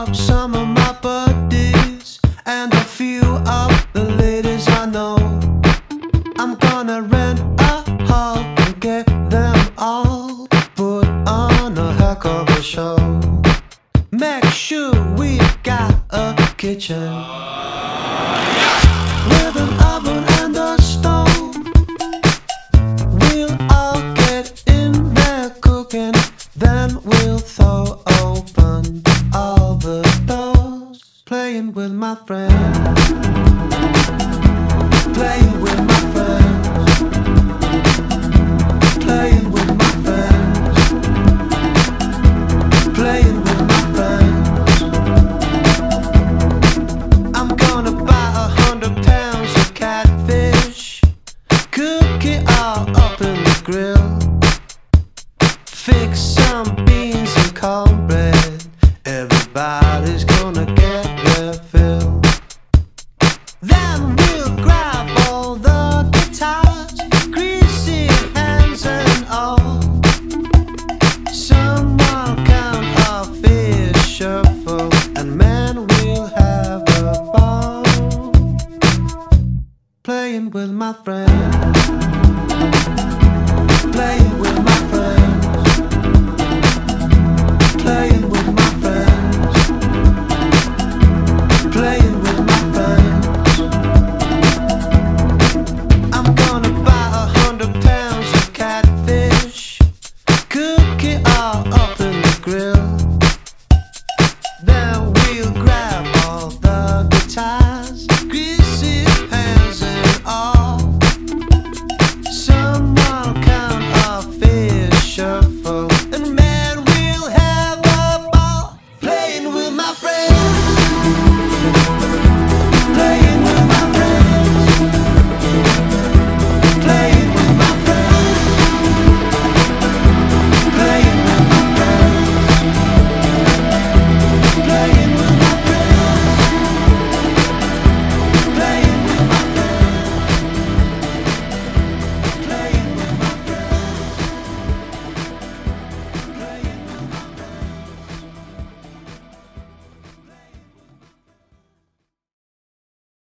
Up some of my buddies and a few of the ladies I know. I'm gonna rent a hall and get them all put on a heck of a show. Make sure we got a kitchen Playing with my friends, playing with my friends, playing with my friends, playing with my friends. I'm gonna buy a hundred pounds of catfish. Cook it all up in the grill. Playing with my friends, playing with my friends, playing with my friends, playing with my friends. I'm gonna buy a hundred pounds of catfish, cook it all up in the grill.